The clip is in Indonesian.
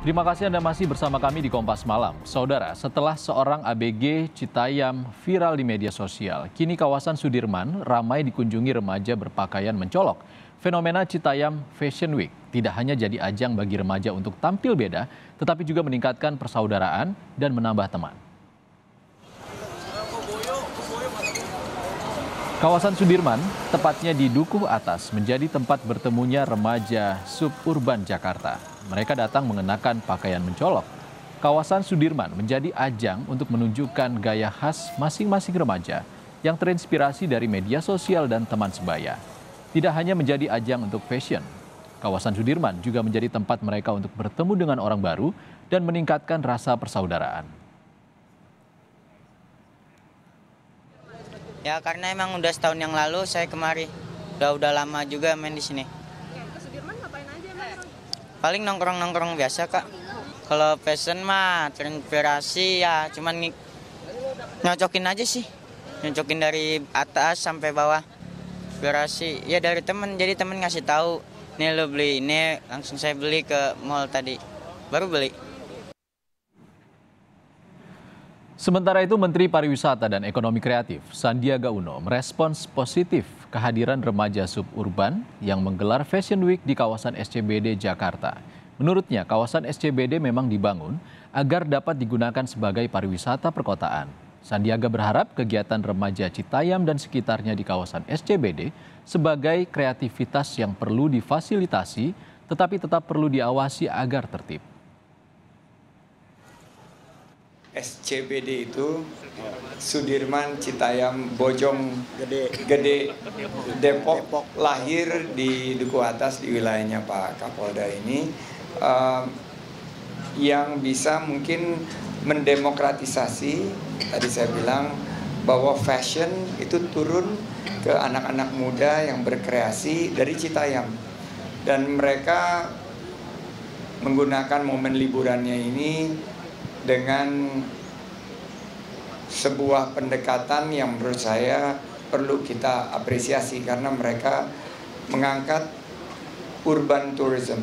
Terima kasih Anda masih bersama kami di Kompas Malam. Saudara, setelah seorang ABG Citayam viral di media sosial, kini kawasan Sudirman ramai dikunjungi remaja berpakaian mencolok. Fenomena Citayam Fashion Week tidak hanya jadi ajang bagi remaja untuk tampil beda, tetapi juga meningkatkan persaudaraan dan menambah teman. Kawasan Sudirman, tepatnya di Dukuh Atas, menjadi tempat bertemunya remaja suburban Jakarta. Mereka datang mengenakan pakaian mencolok. Kawasan Sudirman menjadi ajang untuk menunjukkan gaya khas masing-masing remaja yang terinspirasi dari media sosial dan teman sebaya. Tidak hanya menjadi ajang untuk fashion, kawasan Sudirman juga menjadi tempat mereka untuk bertemu dengan orang baru dan meningkatkan rasa persaudaraan. Ya karena emang udah setahun yang lalu saya kemari. Udah udah lama juga main di sini. Ke Sudirman ngapain aja emang? Paling nongkrong-nongkrong biasa kak. Kalau fashion mah terinspirasi ya cuman nyocokin aja sih. Nyocokin dari atas sampai bawah. Inspirasi ya dari temen jadi temen ngasih tahu nih lo beli ini langsung saya beli ke mall tadi baru beli. Sementara itu, Menteri Pariwisata dan Ekonomi Kreatif Sandiaga Uno merespons positif kehadiran remaja suburban yang menggelar Fashion Week di kawasan SCBD Jakarta. Menurutnya, kawasan SCBD memang dibangun agar dapat digunakan sebagai pariwisata perkotaan. Sandiaga berharap kegiatan remaja Citayam dan sekitarnya di kawasan SCBD sebagai kreativitas yang perlu difasilitasi, tetapi tetap perlu diawasi agar tertib. SCBD itu Sudirman Citayam Bojong Gede, Gede Depok, lahir di Duku Atas di wilayahnya Pak Kapolda ini eh, yang bisa mungkin mendemokratisasi tadi saya bilang bahwa fashion itu turun ke anak-anak muda yang berkreasi dari Citayam. Dan mereka menggunakan momen liburannya ini dengan sebuah pendekatan yang menurut saya perlu kita apresiasi karena mereka mengangkat urban tourism